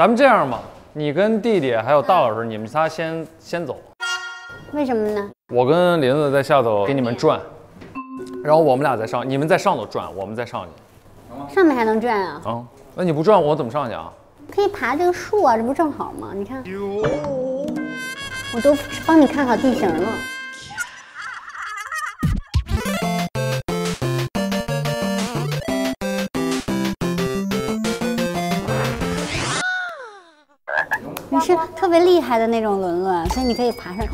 咱们这样吧，你跟弟弟还有大老师，你们仨先先走，为什么呢？我跟林子在下头给你们转，然后我们俩在上，你们在上头转，我们再上去。上面还能转啊？啊、那你不转我怎么上去啊？可以爬这个树啊，这不正好吗？你看，我都帮你看好地形了。你是特别厉害的那种轮轮，所以你可以爬上。